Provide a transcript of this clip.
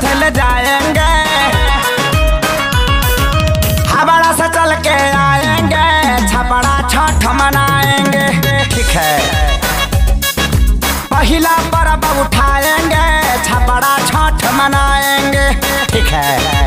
फैल जाएँगे। हबड़ा से चल के आएँगे, छपड़ा छठ मनाएँगे। ठीक है। पहला पर्व उठाएँगे, छपड़ा छठ मनाएँगे। ठीक है।